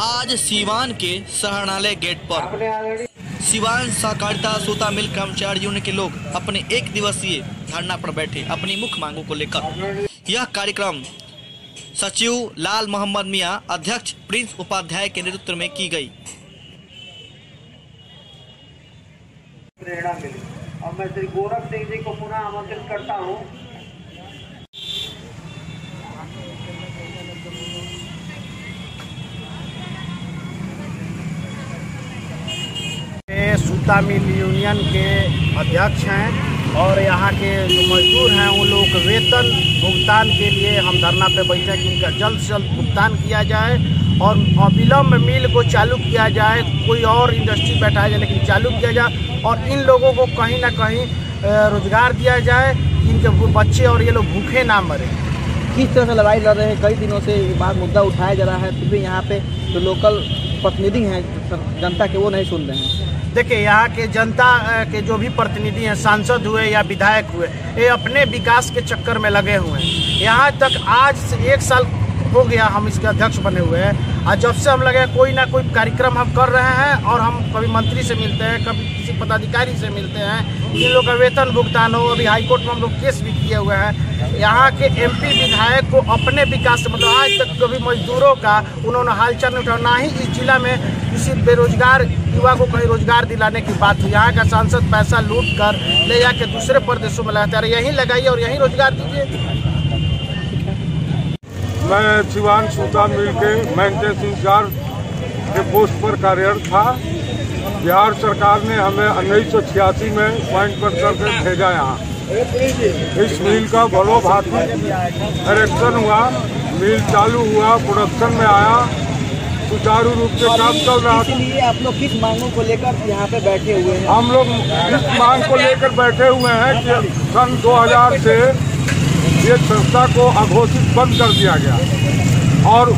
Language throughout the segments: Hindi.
आज सीवान के सहरणालय गेट पर। सिवान सहकारिता सूता मिल कर्मचारी यूनियन के लोग अपने एक दिवसीय धरना पर बैठे अपनी मुख्य मांगों को लेकर। यह कार्यक्रम सचिव लाल मोहम्मद मियाँ अध्यक्ष प्रिंस उपाध्याय के नेतृत्व में की गई। प्रेरणा मिली। और मैं श्री गोरख सिंह जी को पुनः आमंत्रित करता हूँ। सूता मिल यूनियन के अध्यक्ष हैं और यहाँ के जो मजदूर हैं, उन लोगों को वेतन, भुगतान के लिए हम धरना पे बैठे हैं कि इनका जल्द से जल्द भुगतान किया जाए और अविलंब मिल को चालू किया जाए, कोई और इंडस्ट्री बैठाया जाए, लेकिन चालू किया जाए और इन लोगों को कहीं ना कहीं रोज़गार दिया जाए इनके बच्चे और ये लोग भूखे ना मरे। किस तरह से लड़ाई लड़ रहे हैं? कई दिनों से ये बात मुद्दा उठाया जा रहा है, फिर भी यहाँ पे जो लोकल प्रतिनिधि हैं, जनता के वो नहीं सुन रहे हैं। देखिए, यहाँ के जनता के जो भी प्रतिनिधि हैं, सांसद हुए या विधायक हुए, ये अपने विकास के चक्कर में लगे हुए हैं। यहाँ तक आज एक साल हो गया, हम इसके अध्यक्ष बने हुए हैं। और जब से हम लगे कोई ना कोई कार्यक्रम हम कर रहे हैं और हम कभी मंत्री से मिलते हैं, कभी किसी पदाधिकारी से मिलते हैं। इन लोग का वेतन भुगतान हो, अभी हाईकोर्ट में हम लोग केस भी किए हुए हैं। यहाँ के एमपी विधायक को अपने विकास मतलब आज तक कभी मजदूरों का उन्होंने हालचाल नहीं उठाया, ना ही इस जिला में किसी बेरोजगार युवा को कहीं रोज़गार दिलाने की बात हुई। यहाँ का सांसद पैसा लूट कर ले जाके दूसरे प्रदेशों में लगाते हैं। यहीं लगाइए और यहीं रोज़गार दीजिए। मैं सिवान सूता मिल के मेंटेनेंस इंचार्ज के पोस्ट पर कार्यरत था। बिहार सरकार ने हमें उन्नीस सौ छियासी में पॉइंट पर करके भेजा यहाँ। इस मिल का भलो भाती इरेक्शन हुआ मिल चालू हुआ प्रोडक्शन में आया। सुचारू रूप से काम चल रहा था। आप लोग किस मांगों को लेकर यहाँ पे बैठे हुए हैं? हम लोग इस मांग को लेकर बैठे हुए हैं कि सन 2000 से ये संस्था को अघोषित बंद कर दिया गया। और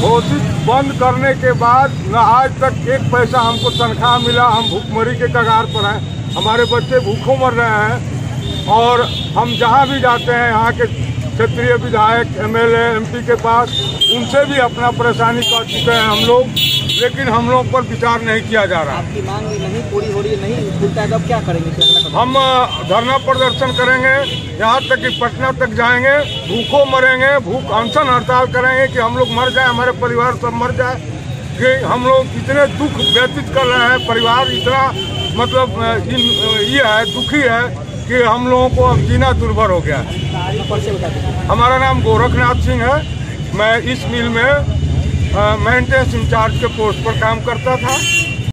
घोषित बंद करने के बाद न आज तक एक पैसा हमको तनख्वाह मिला, हम भूखमरी के कगार पर हैं। हमारे बच्चे भूखों मर रहे हैं। और हम जहाँ भी जाते हैं, यहाँ के क्षेत्रीय विधायक, एमएलए, एमपी के पास, उनसे भी अपना परेशानी कर चुके हैं हम लोग। लेकिन हम लोग पर विचार नहीं किया जा रहा। आपकी मांग नहीं पूरी हो रही है नहीं खुलता है तब क्या करेंगे? हम धरना प्रदर्शन करेंगे यहाँ तक कि पटना तक जाएँगे भूखों मरेंगे भूख अनशन हड़ताल करेंगे कि हम लोग मर जाए हमारे परिवार सब मर जाए कि हम लोग इतने दुख व्यतीत कर रहे हैं परिवार इतना मतलब इन, ये है दुखी है कि हम लोगों को अब जीना दुर्भर हो गया है। हमारा नाम गोरखनाथ सिंह है। मैं इस मिल में मेंटेनेंस इंचार्ज के पोस्ट पर काम करता था।